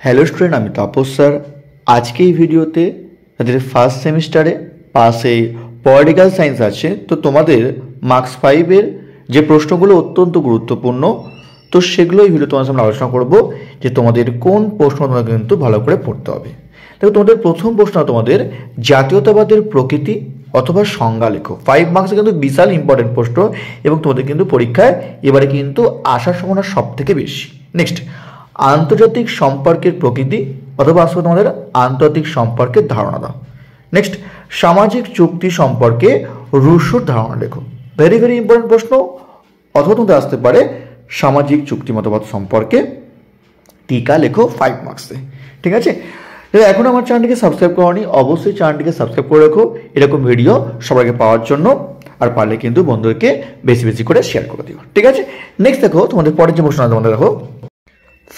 Hello student আমি Tapas sir. আজকে এই ভিডিওতে যাদের ফার্স্ট সেমিস্টারে পাশে পলিটিক্যাল সায়েন্স আছে। তো তোমাদের মার্কস ফাইভের যে প্রশ্নগুলো অত্যন্ত গুরুত্বপূর্ণ, তো সেগুলো এই ভিডিও তোমার সামনে আলোচনা করব যে তোমাদের কোন প্রশ্ন তোমাকে কিন্তু ভালো করে পড়তে হবে। দেখো, তোমাদের প্রথম প্রশ্ন তোমাদের জাতীয়তাবাদের প্রকৃতি অথবা সংজ্ঞা লেখো ফাইভ মার্কসে কিন্তু বিশাল ইম্পর্টেন্ট প্রশ্ন এবং তোমাদের কিন্তু পরীক্ষায় এবারে কিন্তু আসার সম্ভাবনা সব থেকে বেশি। নেক্সট আন্তর্জাতিক সম্পর্কের প্রকৃতি অথবা আসলে তোমাদের আন্তর্জাতিক সম্পর্কের ধারণা দাও। নেক্সট সামাজিক চুক্তি সম্পর্কে রুশোর ধারণা লেখো। ভেরি ভেরি ইম্পর্টেন্ট প্রশ্ন। অথবা তোমাদের আসতে পারে সামাজিক চুক্তি মতবাদ সম্পর্কে টিকা লেখো ফাইভ মার্কসে ঠিক আছে? এখন আমার চ্যানেলটিকে সাবস্ক্রাইব করনি, অবশ্যই চ্যানেলটিকে সাবস্ক্রাইব করে রাখো। এরকম ভিডিও সবাইকে পাওয়ার জন্য। আর পারলে কিন্তু বন্ধুদেরকে বেশি বেশি করে শেয়ার করে দিও। ঠিক আছে? নেক্সট দেখো, তোমাদের পরের যে প্রশ্ন তোমাদের দেখো।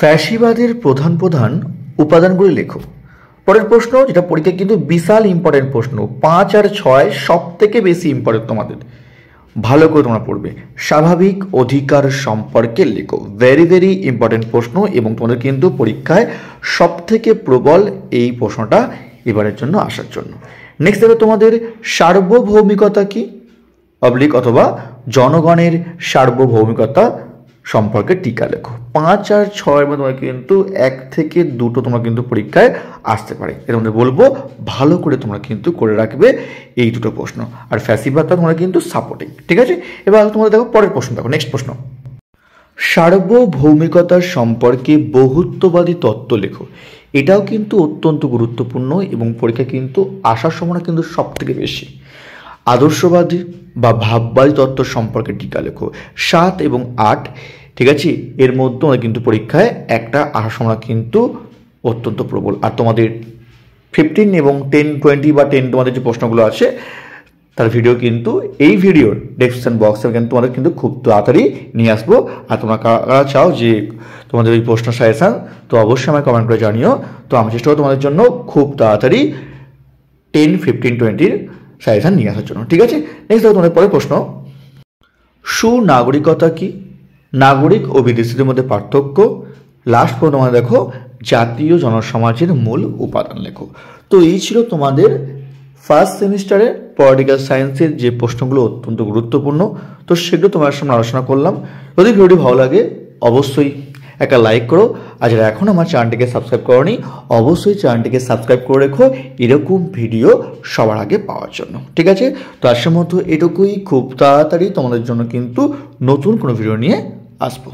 ফ্যাসিবাদের প্রধান প্রধান উপাদানগুলি লেখো। পরের প্রশ্ন, যেটা পরীক্ষা কিন্তু বিশাল ইম্পর্টেন্ট প্রশ্ন, পাঁচ আর ছয় সব থেকে বেশি ইম্পর্টেন্ট তোমাদের। ভালো করে তোমরা পড়বে। স্বাভাবিক অধিকার সম্পর্কে লেখো। ভেরি ভেরি ইম্পর্টেন্ট প্রশ্ন এবং তোমাদের কিন্তু পরীক্ষায় সব থেকে প্রবল এই প্রশ্নটা এবারের জন্য আসার জন্য। নেক্সট দেখো তোমাদের সার্বভৌমিকতা কি? পাবলিক অথবা জনগণের সার্বভৌমিকতা সম্পর্কে টিকা লেখো। পাঁচ আর ছয়ের মধ্যে তোমার কিন্তু এক থেকে দুটো তোমরা কিন্তু পরীক্ষায় আসতে পারে। এর মধ্যে বলব, ভালো করে তোমরা কিন্তু করে রাখবে এই দুটো প্রশ্ন। আর ফ্যাসিবাদটা তোমরা কিন্তু সাপোর্টিং ঠিক আছে? এবার তোমরা দেখো পরের প্রশ্ন দেখো নেক্সট প্রশ্ন। সার্বভৌমিকতার সম্পর্কে বহুত্ববাদী তত্ত্ব লেখো। এটাও কিন্তু অত্যন্ত গুরুত্বপূর্ণ এবং পরীক্ষা কিন্তু আসার সম্ভাবনা কিন্তু সব থেকে বেশি। আদর্শবাদী বা ভাববাদী তত্ত্ব সম্পর্কে টিকা লেখো। সাত এবং আট, ঠিক আছে? এর মধ্যে আমাদের কিন্তু পরীক্ষায় একটা সম্ভাবনা কিন্তু অত্যন্ত প্রবল। আর তোমাদের ফিফটিন এবং টেন টোয়েন্টি বা টেন তোমাদের যে প্রশ্নগুলো আছে, তার ভিডিও কিন্তু এই ভিডিওর ডেসক্রিপশন বক্সে কিন্তু তোমাদের কিন্তু খুব তাড়াতাড়ি নিয়ে আসব। আর তোমরা কারা চাও যে তোমাদের ওই প্রশ্ন সাজেশান, তো অবশ্যই আমায় কমেন্ট করে জানিও। তো আমি চেষ্টা করব তোমাদের জন্য খুব তাড়াতাড়ি টেন ফিফটিন টোয়েন্টির সাজেশান নিয়ে আসার জন্য, ঠিক আছে? নেক্সট দেখো তোমাদের পরে প্রশ্ন। সুনাগরিকতা কি? নাগরিক ও বিদেশিদের মধ্যে পার্থক্য। লাস্ট পর্যন্ত তোমাদের দেখো, জাতীয় জনসমাজের মূল উপাদান লেখো। তো এই ছিল তোমাদের ফার্স্ট সেমিস্টারে পলিটিক্যাল সায়েন্সের যে প্রশ্নগুলো অত্যন্ত গুরুত্বপূর্ণ। তো সেগুলো তোমার সামনে আলোচনা করলাম। যদি ভিডিওটি ভালো লাগে, অবশ্যই একটা লাইক করো। আর যারা এখন আমার চ্যানেলটিকে সাবস্ক্রাইব করনি, অবশ্যই চ্যানেলটিকে সাবস্ক্রাইব করে রেখো। এরকম ভিডিও সবার আগে পাওয়ার জন্য। ঠিক আছে? তো আসার মতো এটুকুই। খুব তাড়াতাড়ি তোমাদের জন্য কিন্তু নতুন কোনো ভিডিও নিয়ে আসব।